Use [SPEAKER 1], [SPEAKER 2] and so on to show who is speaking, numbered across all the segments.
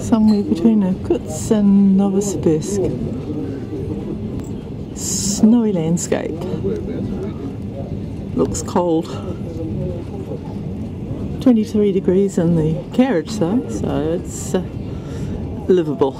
[SPEAKER 1] somewhere between Irkutsk and Novosibirsk. Snowy landscape. Looks cold. 23 degrees in the carriage though, so it's uh, livable.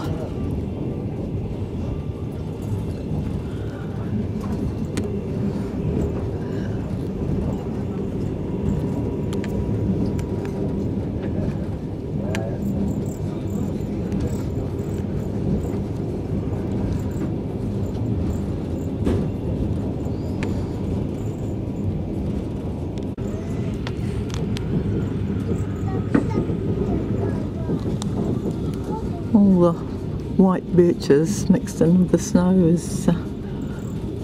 [SPEAKER 1] All the white birches mixed in with the snow is uh,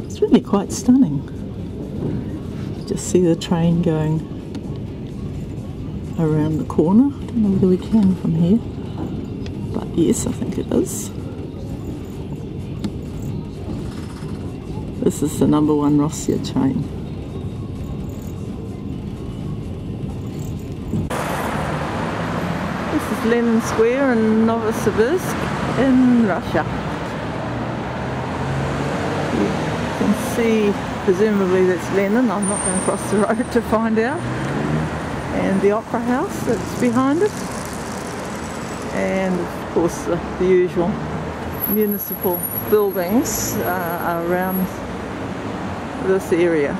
[SPEAKER 1] it's really quite stunning. Just see the train going around the corner. I don't know whether we can from here, but yes, I think it is. This is the number one Rossiya train. This is Lenin Square in Novosibirsk in Russia. You can see, presumably that's Lenin, I'm not going to cross the road to find out. And the Opera House that's behind it. And of course the, the usual municipal buildings uh, around this area.